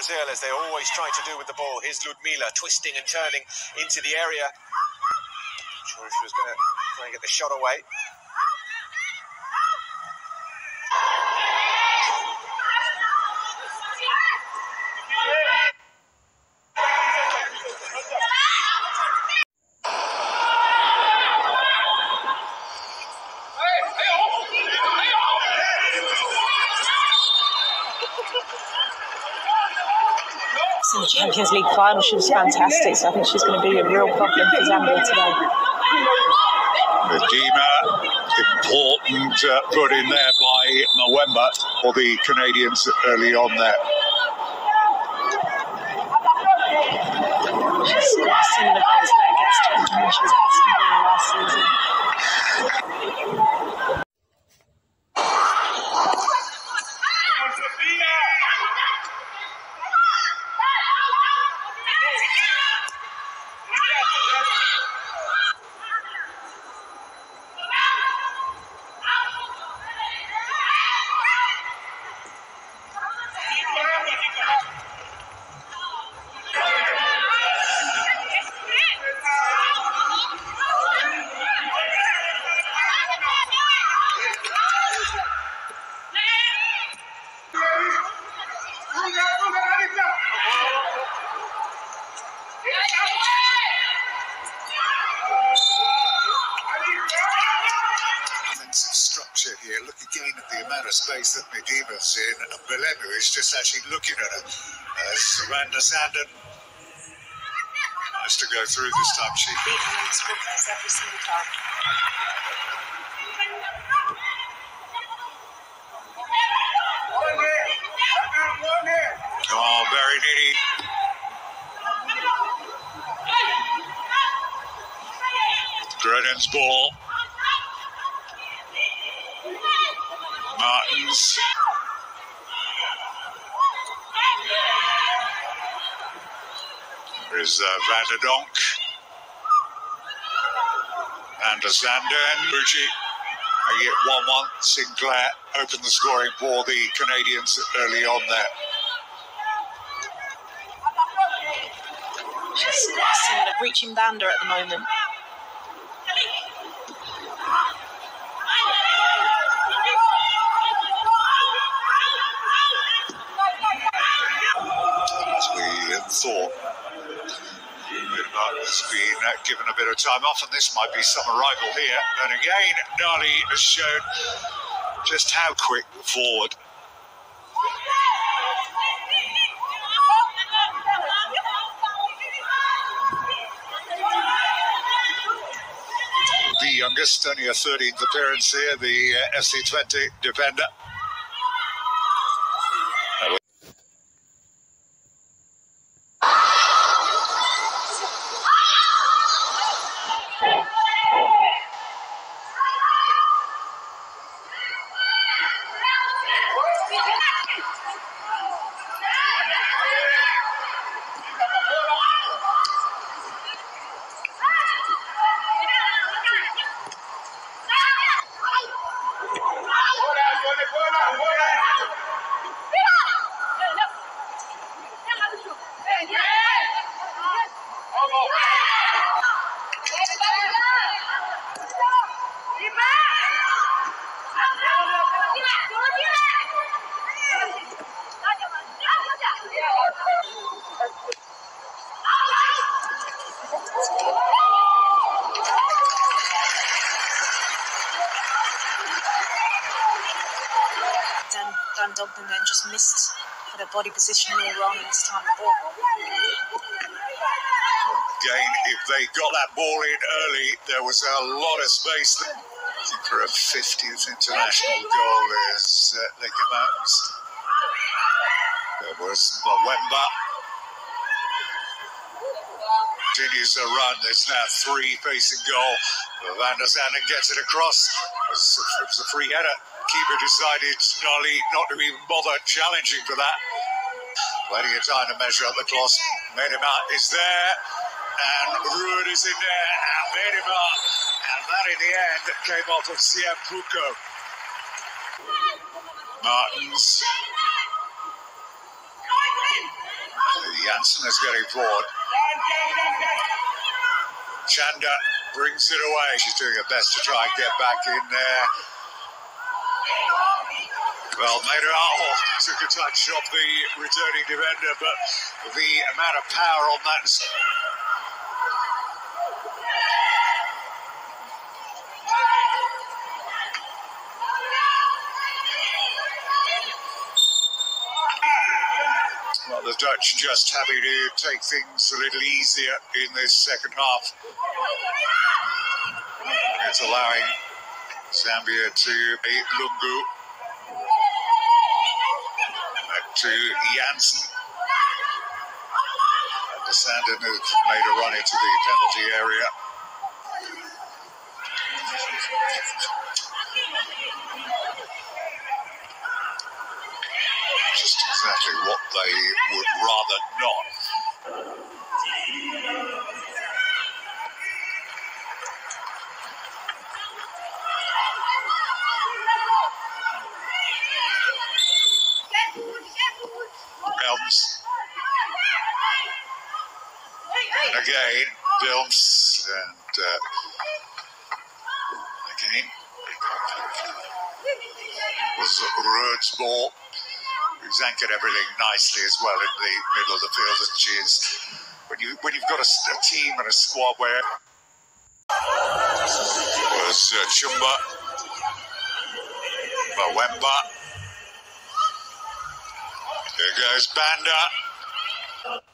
Brazil, as they're always try to do with the ball. Here's Ludmila twisting and turning into the area. Not sure she was going to try and get the shot away. In the Champions League final. She was fantastic. So I think she's going to be a real problem for Zambia today. Miedema, important uh, put in there by Mweemba for the Canadians early on there. She's got a similar against Tottenham. She was Aston Villa last season. Defensive structure here. Look again at the space that Miedema's in. And Belemu is just actually looking at her. As Saranda Sandon has to go through this time. She Beat them in scoreless every single time. Oh, very needy. Groenen's ball. Martens. There's uh, Van der Donk. Van. Bucci. They get 1 1. Sinclair opened the scoring for the Canadians early on there. Reaching bander at the moment. Thought. Has been given a bit of time off, and this might be some arrival here. And again, Nali has shown just how quick forward. The youngest, only a 13th appearance here, the uh, FC20 defender. Body position all wrong and this time the ball. Again, if they got that ball in early, there was a lot of space. I think for a 50th international goal, there's uh, Lake Mountains. There was Mweemba. Continues the run. There's now three facing goal. Van der Zanden gets it across. It was a free header. Keeper decided Nali not to even bother challenging for that. Plenty of time to measure up the clock. Miedema is there. And Roord is in there. And Miedema. And that in the end came off of Siem Puko. Martens. Janssen is getting forward. Chanda brings it away. She's doing her best to try and get back in there. Well, Maderal took a touch off the returning defender, but the amount of power on that Well, the Dutch just happy to take things a little easier in this second half. It's allowing Zambia to beat Lungu. To Janssen. And the Sandon has made a run into the penalty area. Just exactly what they would rather not. Elms. And again, Bilms and uh, again ball. Who's anchored everything nicely as well in the middle of the field, and she is. When you when you've got a team and a squad where was uh, Chumba, Bawemba. There goes Banda.